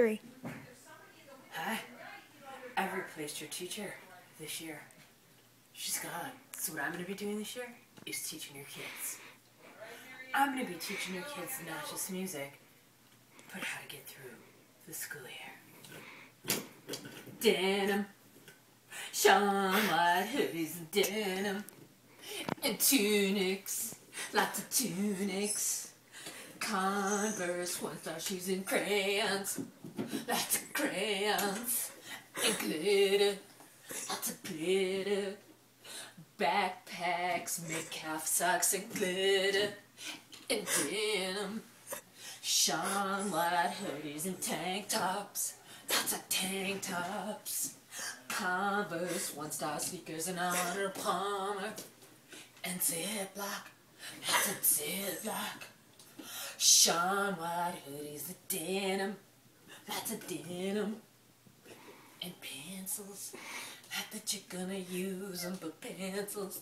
three. Hi. I've replaced your teacher this year. She's gone. So what I'm going to be doing this year is teaching your kids. I'm going to be teaching your kids not just music, but how to get through the school year. Denim. Shaun White hoodies and denim. And tunics. Lots of tunics. Converse, one star shoes and crayons. Lots of crayons. And glitter. Lots of glitter. Backpacks, make calf socks and glitter. And denim. White hoodies and tank tops. Lots of tank tops. Converse, one star sneakers and Honor Palmer. And Ziploc. Lots of Ziploc. Shaun White hoodies and denim. Lots of denim. And pencils. Not that you're gonna use them, but pencils.